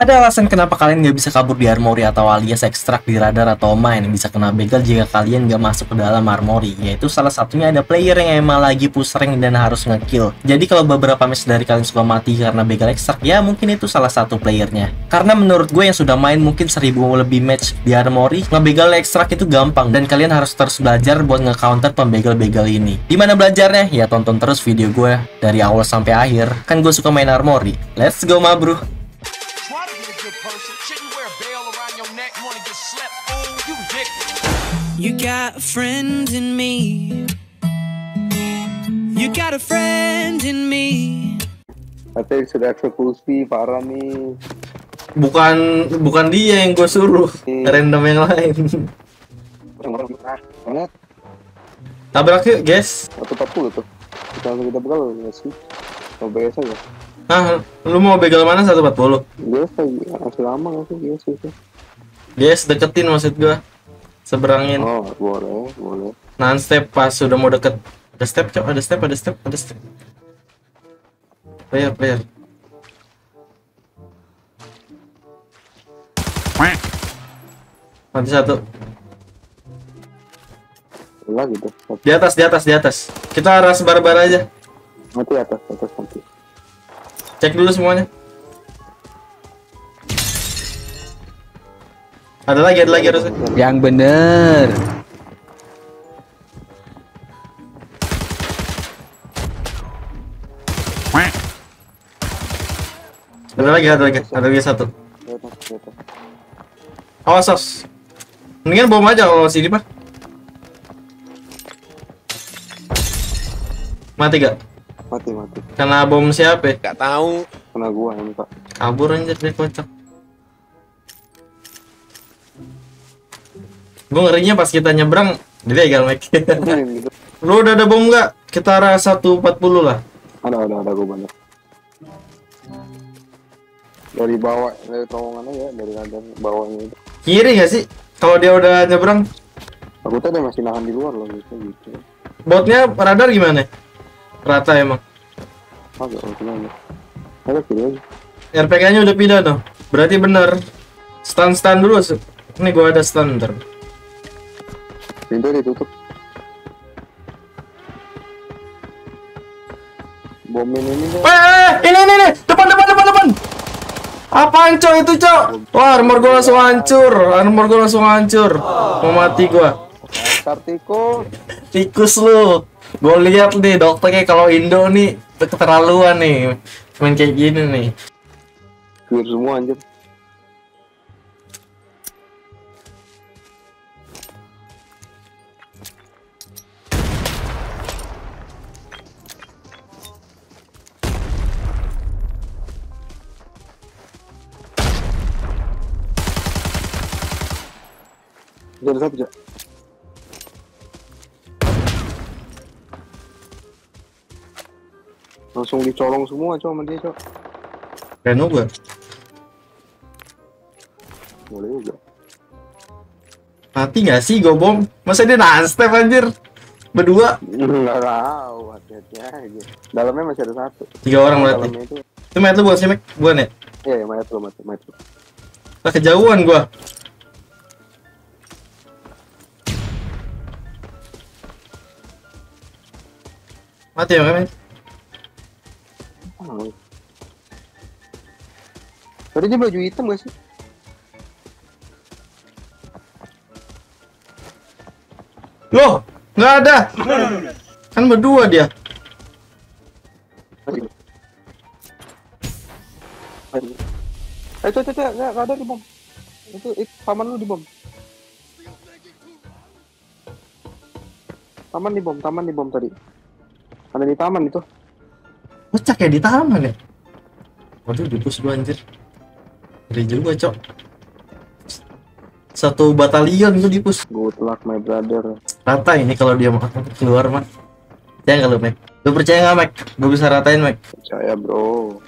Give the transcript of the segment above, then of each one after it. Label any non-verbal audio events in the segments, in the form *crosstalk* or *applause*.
Ada alasan kenapa kalian nggak bisa kabur di armory atau alias ekstrak di radar atau mine? Bisa kena begal jika kalian nggak masuk ke dalam armory yaitu salah satunya ada player yang emang lagi push rank dan harus ngekill. Jadi kalau beberapa match dari kalian suka mati karena begal ekstrak ya mungkin itu salah satu playernya. Karena menurut gue yang sudah main mungkin seribu lebih match di armory ngebegal ekstrak itu gampang dan kalian harus terus belajar buat nge-counter pembegal-begal ini. Di mana belajarnya? Ya tonton terus video gue dari awal sampai akhir. Kan gue suka main armory let's go ma bro You got a friend in me. You got a friend in me. Katanya sudah eksekusi parah nih. bukan bukan dia yang gue suruh random yang lain Orang-orang merah banget. tabrak yuk guys Satu empat puluh tuh. Kita langsung kita bekal nggak sih? Coba biasa ya. ah lu mau begal mana 140 Biasa ya. Masih lama nggak sih? Biasa sih. guys deketin maksud gue seberangin. Oh boleh boleh. non step pas sudah mau deket. Ada step cok? Ada step ada step ada step. Player player mati satu. Lah gitu. di atas di atas di atas. Kita arah sebar-bar aja. Mati atas atas mati. cek dulu semuanya ada lagi ada lagi harusnya Yang bener. ada lagi ada lagi ada lagi satu awas awas mendingan bom aja kalau sini pak mati gak Mati mati. karena bom siapa ya? Gak tahu. Kena gua yang pak. kabur anjir dia kocak gue ngerinya pas kita nyebrang dilegal Mike gitu. *laughs* lu udah ada bom nggak kita arah 140 lah Ada ada ada gua banyak. Dari bawah dari terowongan aja dari radar bawahnya itu. kiri nggak sih kalau dia udah nyebrang Aku tadi masih nahan di luar loh gitu gitu. botnya radar gimana rata emang Agak gimana? Ada kiri aja. RPK nya udah pindah tuh berarti bener stun stun dulu ini gua ada stun ntar Pintu ditutup. Bomin ini dong. Eh, eh, ini, ini, ini, depan, depan, depan, depan. Apaan cok itu cok? Wah, armor gua langsung hancur, armor gua langsung hancur. Mau mati gua. Kartiko. Tikus lu. Gue lihat nih dokternya kalau Indo nih keterlaluan nih. Main kayak gini nih. Clear semua anjir. Jadi satu aja. Langsung dicolong semua cok sama dia cok. Reno gua. Boleh juga. Mati nggak sih gue bom? Masa dia non-step anjir? Berdua? Enggak tahu, hati-hati aja. Dalamnya masih ada satu. Tiga orang berarti. Itu. Itu mat lu bukan sih, Mek? Bukan ya? Iya, ya, mayat lu, mayat, mayat lu. Lah kejauhan gua. Mati ya, Mek? Oh. Tadi dia baju hitam gak sih? Loh, nggak ada. *laughs* Kan berdua dia. Eh, itu, itu, nggak ada di bom. Itu, itu, paman lu di bom. Taman di bom, taman di bom tadi. Ada di taman itu. Kocak ya di taman ya. Waduh, dipus gua anjir. Ngeri juga, Cok. Satu batalion gua dipus. Good luck my brother. Rata ini kalau dia mau keluar, mah. Percaya nggak lu, Mac? Lu percaya nggak, Mac? Gua bisa ratain, Mac. Percaya bro.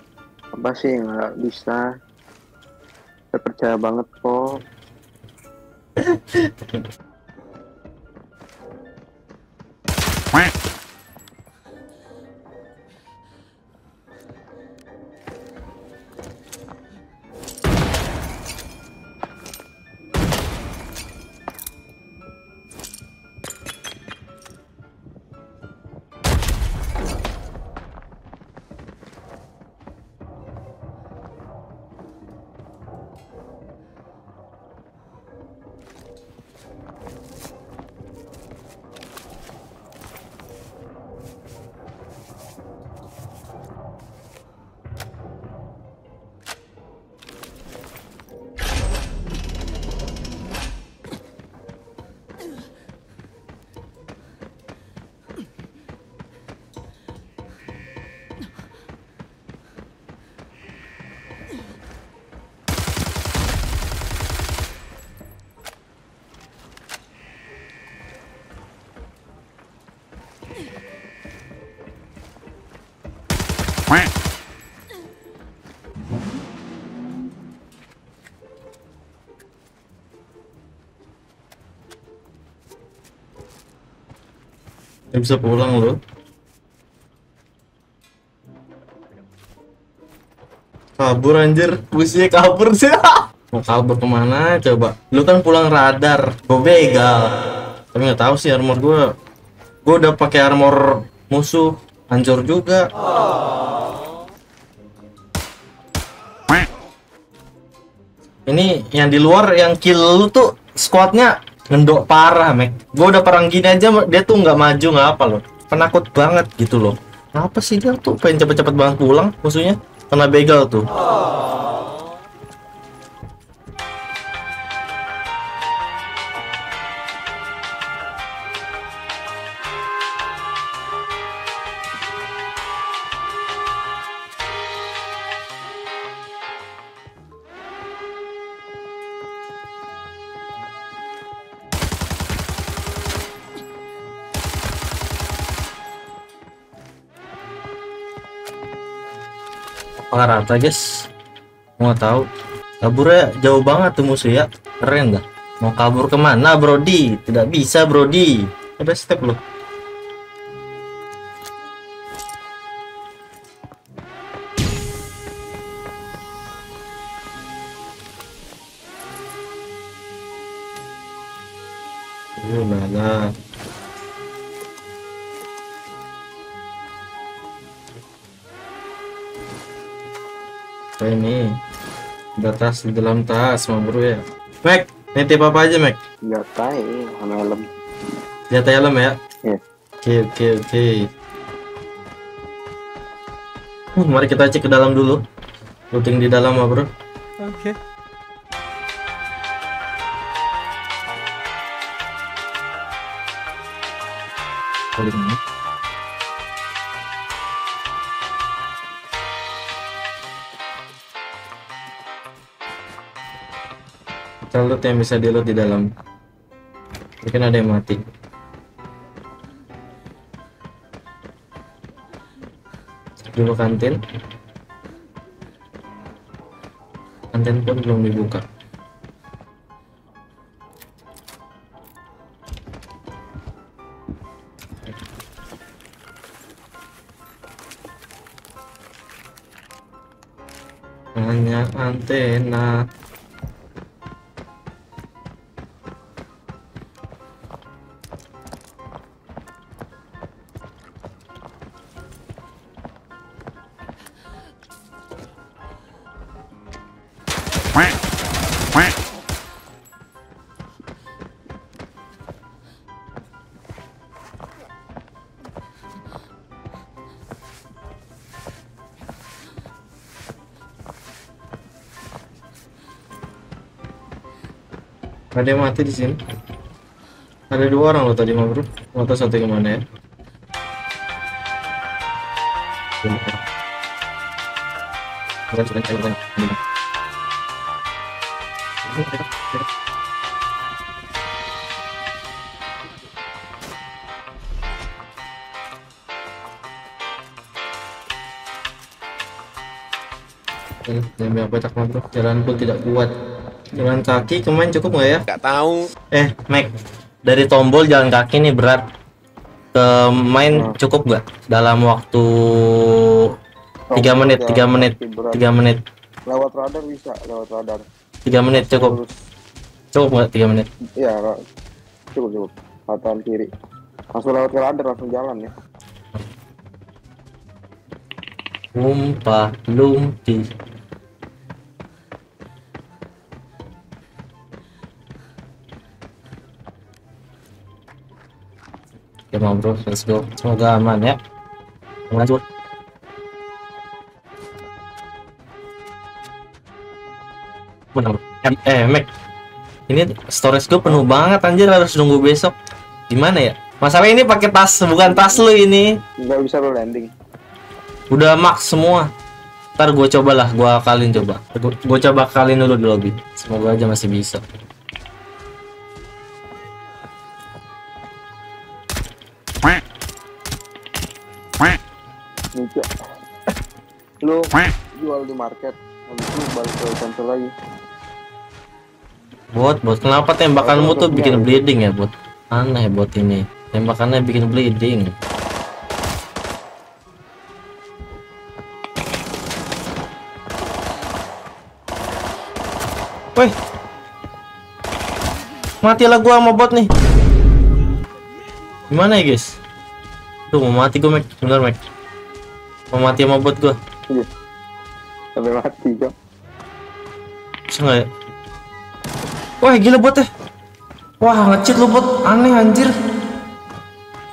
Apa sih nggak bisa? Saya percaya banget kok. *laughs* Nggak bisa pulang lo. Kabur anjir, musuhnya kabur sih. *laughs* Mau kabur ke mana coba? Lu kan pulang radar, gue begal. Tapi nggak tahu sih armor gue. Gue udah pakai armor musuh, hancur juga. Ini yang di luar yang kill lu tuh squadnya ngendok parah, Mek. Gue udah perang gini aja dia tuh nggak maju nggak apa loh. Penakut banget gitu loh. Apa sih dia tuh pengen cepet-cepet banget pulang musuhnya? Kena begal tuh. Apa rata guys? Mau tahu? Kaburnya jauh banget tuh musuh ya. Keren dah. Mau kabur ke mana Brody? Tidak bisa Brody. Ada step loh. Ini? Ada tas di dalam tas, mau bro ya. Mac, nitip apa aja Mac? Gatai sama helm. Lihat helm ya. Iya. Oke oke oke. Uh, mari kita cek ke dalam dulu. Looting di dalam ah bro. Oke. Ini. Kita loot yang bisa di loot di dalam. Mungkin ada yang mati. Dulu kantin. Kantin pun belum dibuka. Antena. Ada yang mati di sini. Ada dua orang loh tadi mah bro. Nggak tahu satu ke mana ya. Bukan, bukan, bukan, bukan. Biar petak mah bro. Jalan pun tidak kuat. Jalan kaki kemarin cukup nggak ya? Gak tahu. Eh, Mac, dari tombol jalan kaki nih berat ke main Hmm. cukup nggak dalam waktu tiga menit, tiga menit, tiga menit, Lewat radar bisa, lewat radar. tiga menit cukup, cukup nggak tiga menit? Iya, cukup cukup. Kanan kiri. Langsung lewat radar langsung jalan ya. Umpah lumpi. Oke mau bro, let's go. Semoga aman ya. Lanjut. Benar. Eh, Mac. Ini storage gue penuh banget anjir harus nunggu besok. Gimana ya? Masalah ini pakai tas bukan tas lu ini. Nggak bisa lo landing. Udah max semua. Ntar gue cobalah, gue akalin coba. Gue coba akalin dulu di lobby. Semoga aja masih bisa. Market. Habis itu balik ke lagi. Bot, bot, kenapa tembakanmu tuh bikin bleeding ya, bot? Aneh bot ini. Tembakannya bikin bleeding. Woi. Matilah gua sama bot nih. Gimana ya, guys? Tuh mau mati gua, Mek. Bentar, Mek. Mau mati sama bot gua. Iya. Sampai mati kok. Ya? Wah gila bot ya. Wah ngecheat lu bot. Aneh anjir.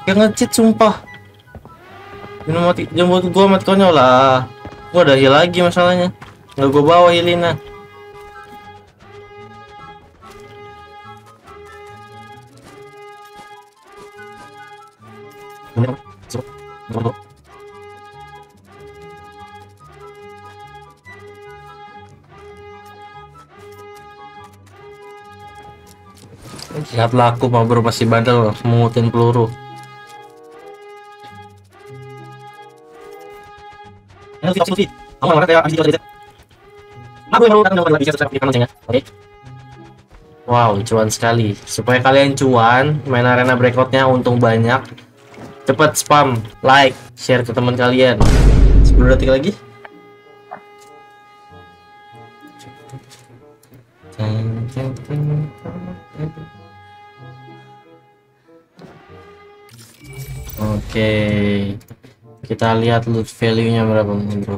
Kayak ngecheat sumpah. Jangan mati. Jangan buat gua mati konyol lah. Gua udah heal lagi masalahnya. Nggak gua bawa healina Lihatlah aku mau bro masih bandel mengutin peluru. Wow, cuan sekali. Supaya kalian cuan, main arena breakoutnya untung banyak. Cepet spam, like, share ke teman kalian. 10 detik lagi. Oke. Kita lihat loot value-nya berapa nih, Bro.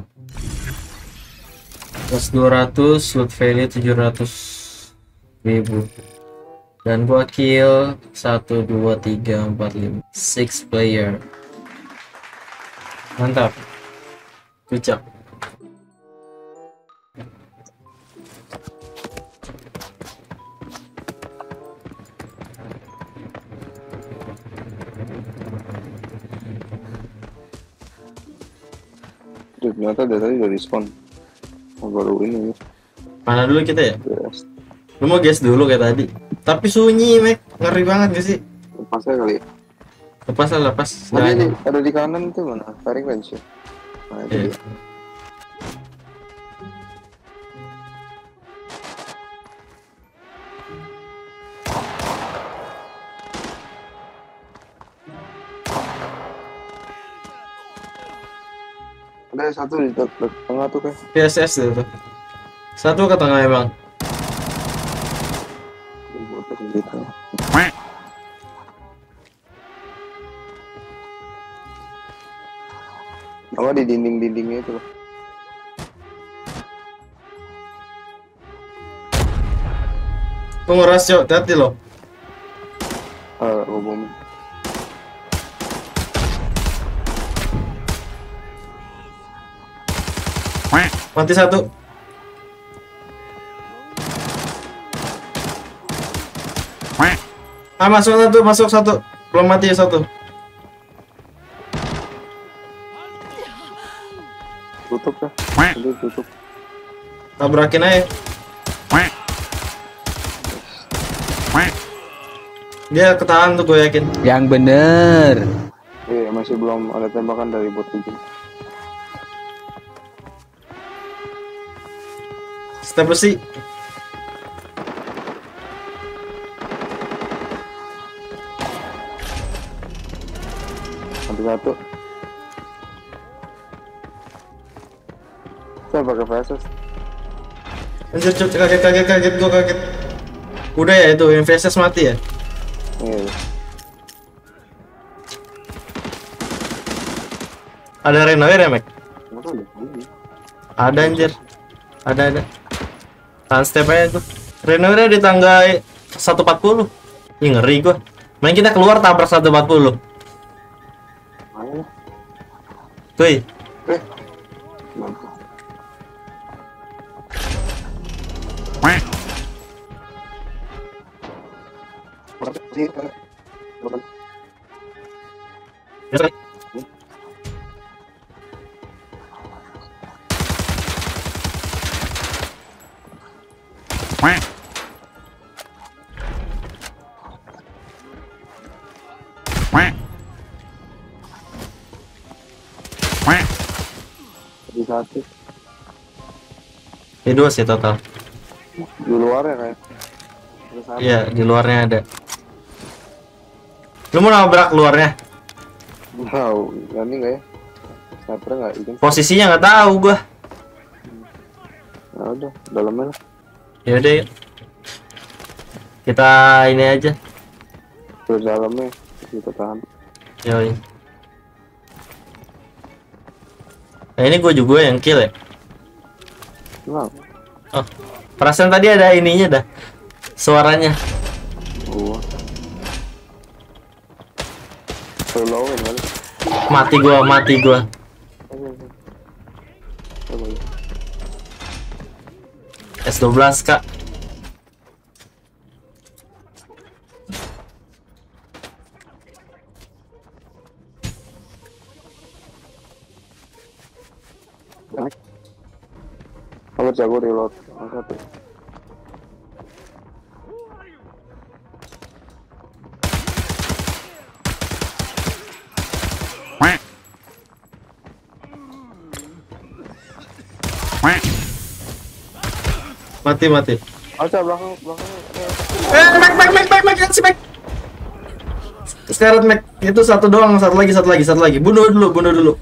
Plus 200, loot value 700 ribu. Dan gua kill 1 2 3 4 5 6 player. Mantap. Good. Ternyata dari tadi udah respon. Oh, baru ini. Mana dulu kita ya? Yes. Lu mau guess dulu kayak tadi. Tapi sunyi, Mek. Ngeri banget gak sih? Lepas aja kali ya. Lepas lah, lepas. Jangan. di, ada di kanan itu mana? Firing range ya? Nah, itu Iya. dia. Ada satu di te- te- tengah tuh kan. PSS itu. Satu ke tengah emang. Gitu. Apa di dinding-dindingnya itu loh. Tuh ngeras, Cok. Hati lo. Ah, Mati satu. Ah, masuk satu, masuk satu. Belum mati ya satu. Tutup? Tutup, tutup. Tabrakin aja. Dia ketahan tuh gue yakin. Yang bener. Iya, masih belum ada tembakan dari bot mungkin. Step besi. Satu satu. Saya pakai VSS. Anjir, cuk, kaget, kaget, kaget, gue kaget. Udah ya itu, yang VSS mati ya? Iya. Ada Renoir ya? Ini. Ada anjir. Ada, ada. Tahan step aja tuh. Renoir di tangga 140. Ih, ngeri gua. Main kita keluar tabrak 140. Mana? Kuy, Eh. Mantap. Ini dua sih total. Di luar ya kayak. Ada. Iya, di luarnya ada. Lu mau nabrak luarnya? Wow, berani nggak ya? Sniper nggak? Posisinya nggak tahu gua. Ya udah, dalamnya. Ya udah yuk. Kita ini aja. Terus dalamnya kita tahan. Yoi. Nah, ini gue juga yang kill ya. Oh, perasaan tadi ada ininya dah. Suaranya. kali. Mati gua, mati gua. Ayo, ayo. Coba ya. S12 kak. Kalau jago reload. Satu. Mati mati. Aca belakang belakang. Eh, Mac, Mac, Mac, Mac, Mac, si Mac. Scarlet Mac, itu satu doang, satu lagi, satu lagi, satu lagi. Bunuh dulu, bunuh dulu.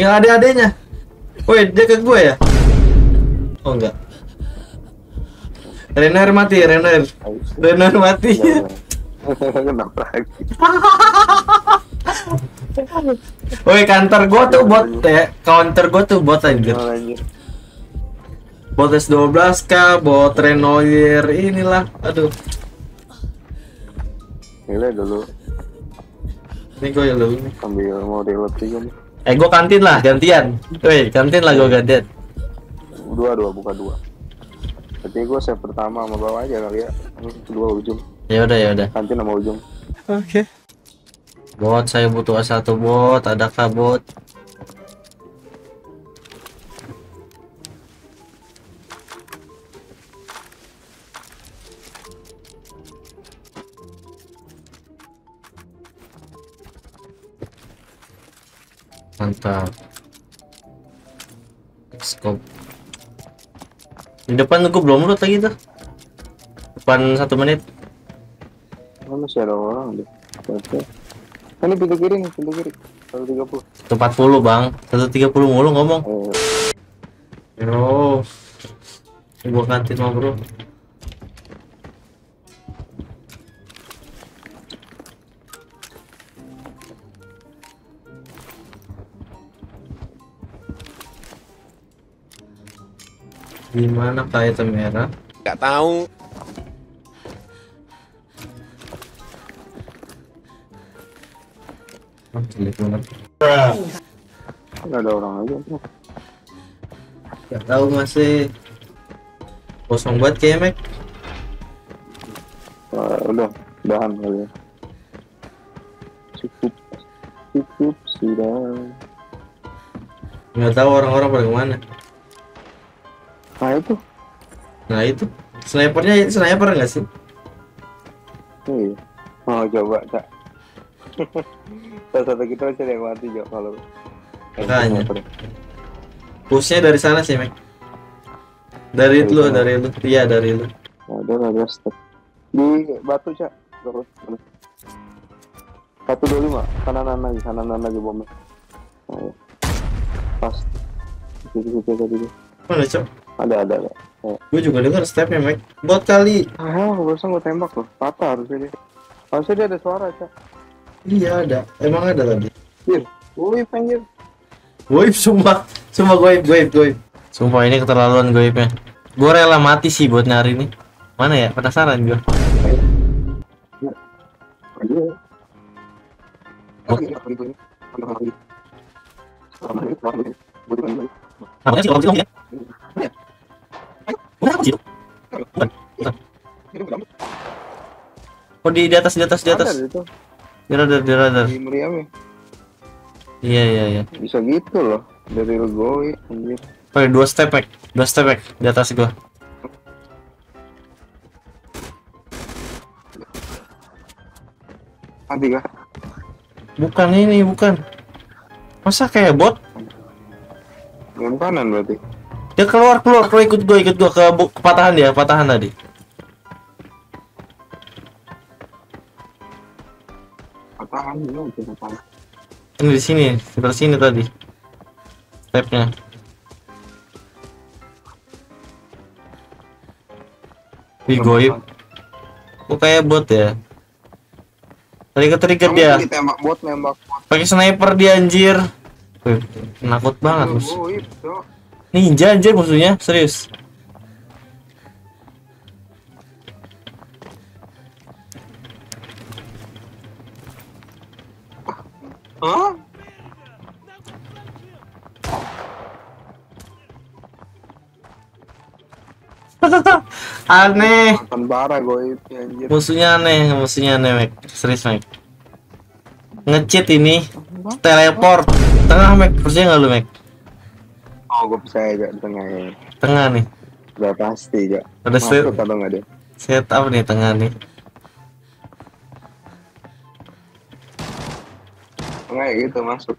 Tinggal adek-adeknya. Woi, dia ke gue ya? Oh enggak. Renner mati, Renner. Renner mati. Kenapa lagi? *laughs* Woi, counter gue tuh bot ya. Counter gue tuh bot anjir. Bot S12 kah, bot Renoir inilah. Aduh. Gila dulu Ini gue yang dulu nih. sambil mau reload juga nih. Eh, gue kantin lah, gantian. Woi, kantin lah gue gantian. Dua dua buka dua. Berarti gue save pertama sama bawah aja kali ya. Ini kedua ujung. Ya udah, ya udah. Kantin sama ujung. Oke. Bot, saya butuh satu bot. Adakah bot? Mantap. Scope. Di depan gue belum loot lagi tuh. Depan satu menit. Oh, masih ada orang deh. Oke. Ini pintu kiri nih, pintu kiri. 130. Itu 40 bang, 130 mulu ngomong. Eh, Yo, gua kantin mah bro. Gimana kayak item merah? Gak tahu. Oh, jelek banget. nggak ada orang aja. Gak tahu masih kosong banget kayak Mac. Wah, udah, udahan kali ya. Cukup, cukup sudah. Nggak tahu orang-orang pada ke mana. Nah itu snipernya sniper nggak sih? iya. Mau coba cak. Salah *laughs* satu kita ada yang mati jo kalau. Makanya. Pushnya dari sana sih Mac. Dari lu, sana. dari lu. Iya dari lu. Ada ada step. Di batu cak. Terus. Satu dua lima, kananan lagi, kananan lagi bomnya. Ayo. Pas. Situ situ tadi. Mana cok? Ada ada ada. Gue juga dengar stepnya Mac. Bot kali. Ah, barusan gue tembak loh. Patah harusnya dia. Harusnya dia ada suara cak. Iya ada. Emang ada tadi. Wih, wih anjir. Sumpah. Sumpah goib, goib, goib. Sumpah ini keterlaluan goibnya. Gue rela mati sih buat nyari ini. Mana ya? Penasaran gue. Anjir. Namanya sih sih? Oh di, di atas di atas di atas. Ada itu Di radar di radar. di meriam ya. Iya iya iya. Bisa gitu loh. Dari Lugoi anjir. Oke dua step back, dua step back di atas gua. Mati kah? Bukan ini bukan. Masa kayak bot? Yang kanan berarti. Ya keluar keluar keluar ikut gue ikut gue ke, kepatahan ya patahan tadi. Iya, patahan. Ini di sini sebelah sini tadi. Stepnya. Di goib. Gue kayak bot ya. Tadi ke trigger dia. Bot, nembak bot. Pakai sniper dia anjir. Nakut banget, Bos. Ninja anjir musuhnya, serius. Hah? *laughs* Aneh. Makan bara goib anjir. Musuhnya aneh, musuhnya aneh, Mek. Serius, Mek. Nge-cheat ini. Teleport. Tengah, Mek. Percaya nggak lu, Mek? Oh, gue percaya aja di tengah ya. Tengah nih. Udah pasti aja. Udah set, atau nggak deh? set up nih tengah nih. Tengah ya gitu masuk.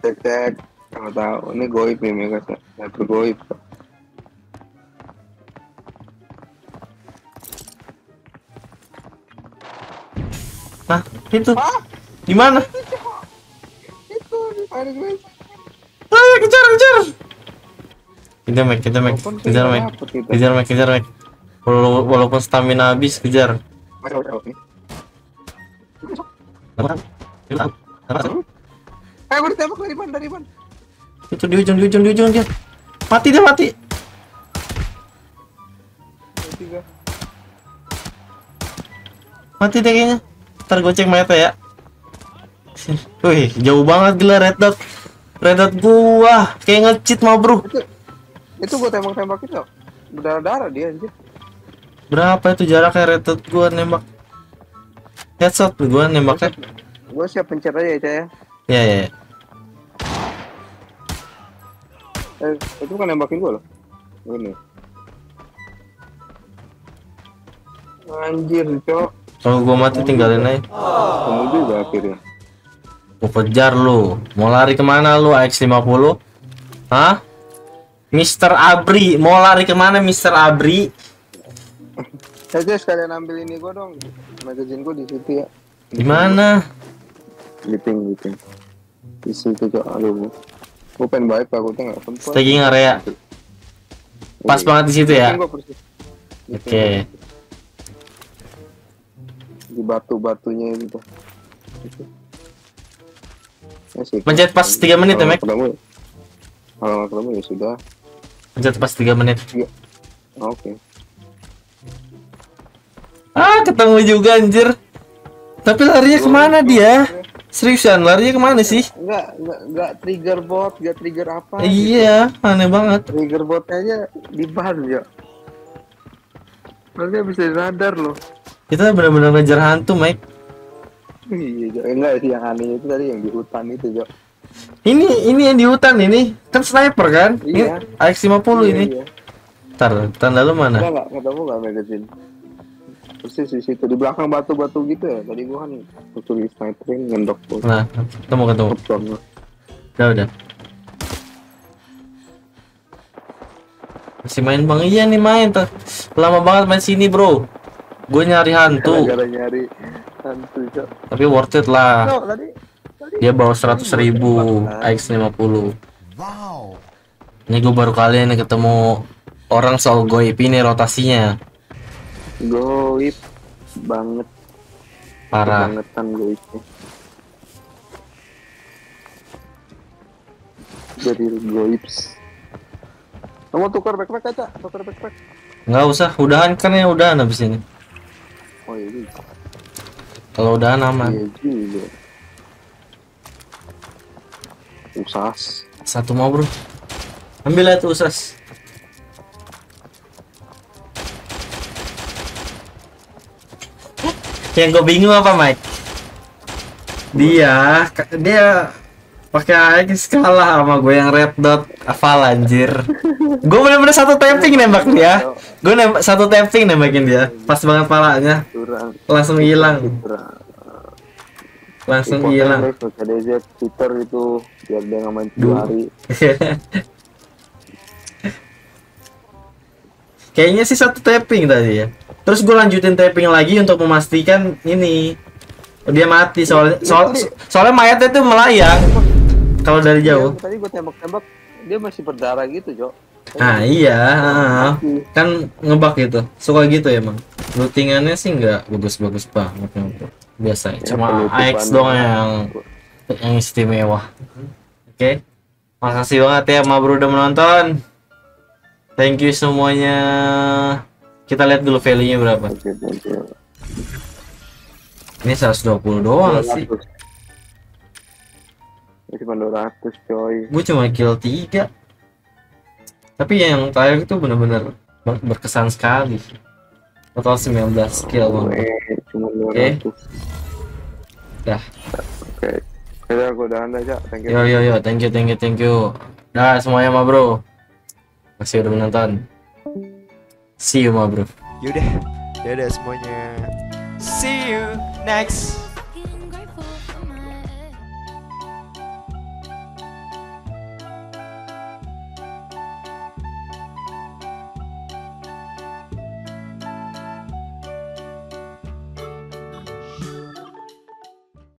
Cek cek. Kalau tahu ini goib nih mereka sniper goib. Nah, itu. Hah? Di mana? Itu ada gue. Ayo kejar, kejar. Kejar, Mek, kejar, Mek. Kejar, Mek. Kejar, Mek, kejar, Mek. Wala- Walaupun stamina habis, kejar. Eh, gue ditembak dari mana? Dari mana? Itu di ujung, di ujung, di ujung dia. Mati dia mati. Mati dia kayaknya. Ntar gue cek mayatnya ya. Wih, jauh banget gila red dot. Red dot gua kayak nge-cheat mau bro. Itu itu gue tembak-tembak itu berdarah-darah dia anjir. Berapa itu jaraknya red dot gua nembak? Headshot gua nembaknya. Gue siap pencet aja ya, Cah, ya. Ya ya. ya. Eh, itu kan nembakin gue loh. Ini. Anjir, cok. Kalau gua mati tinggalin aja. Kamu juga akhirnya. Gua kejar lu. Mau lari ke mana lu AX50? Hah? Mr. Abri, mau lari ke mana Mr. Abri? Saja sekalian ambil ini gue dong. Magazine gue di situ ya. Di mana? Giting, giting. Di situ cok. Aduh. Gue pengen baik aku tuh nggak sempet. Staging area. Pas Iya. banget di situ ya. Gua Oke. gua. Di batu-batunya itu. Itu. Ya sih. Pencet pas 3 menit ya, Kalau Mek? ketemu, kalau nggak ketemu ya sudah. Pencet pas 3 menit. Oke. Ah, ketemu juga anjir. Tapi larinya ke mana dia? Seriusan, larinya ke mana sih? Enggak, enggak, enggak trigger bot, enggak trigger apa. Iya, aneh banget. Trigger botnya aja di ban ya. Nanti bisa radar loh. Kita benar-benar ngejar hantu, Mike. Iya, enggak sih yang aneh itu tadi yang di hutan itu, Jo. Ini ini yang di hutan ini kan sniper kan? Iya. Ini AX50 ini. Iya. Ntar, tanda lu mana? Enggak, enggak ketemu enggak magazine. Persis di situ di belakang batu-batu gitu ya. Tadi gua kan waktu di sniperin ngendok tuh. Nah, ketemu ketemu. Ngeplong. Udah udah. Masih main bang iya nih main tuh. Lama banget main sini bro. Gue nyari hantu, Gara-gara nyari hantu, Jo. tapi worth it lah. No, tadi tadi Dia bawa 100 ribu AX50 Wow. Ini gue baru kali ini ketemu orang soal goib ini rotasinya goib banget Parah bangetan goibnya. Jadi goibs. Kamu tukar backpack aja, tukar backpack. Nggak usah, udahan kan ya udahan habis ini Oh iya juga. Kalau udahan aman Iya juga. Usas. Satu mau bro Ambil aja tuh usas Yang gue bingung apa Mike? Dia Dia pakai AX kalah sama gue yang red dot. Hafal anjir. Gue bener-bener satu tapping nembak dia. Gue nembak satu tapping nembakin dia. Pas banget palanya. Langsung hilang. Langsung hilang. Twitter itu biar dia nggak main hari. *laughs* Kayaknya sih satu tapping tadi ya. Terus gue lanjutin tapping lagi untuk memastikan ini. Dia mati soalnya soal, soalnya mayatnya tuh melayang kalau dari jauh. Iya, tadi gue tembak-tembak dia masih berdarah gitu Jo Ah iya, ah, kan ngebak gitu. Suka gitu ya emang. Lootingannya sih nggak bagus-bagus banget. Biasa, Ya, cuma. AX doang yang yang istimewa. Oke. Makasih banget ya Ma Bro udah menonton. Thank you semuanya. Kita lihat dulu value-nya berapa. Ini 120 doang sih. 200. Ini cuma 200 coy Gue cuma kill 3. Tapi yang terakhir itu bener-bener ber- berkesan sekali. Total 19 kill Bang. Eh, cuma Oke. 200 Dah. Oke Udah, gue udahan dah, Cak. Thank you. Yo yo yo, thank you thank you thank you. Dah semuanya ma bro. Masih udah menonton. See you ma bro. Yaudah, dadah semuanya. See you next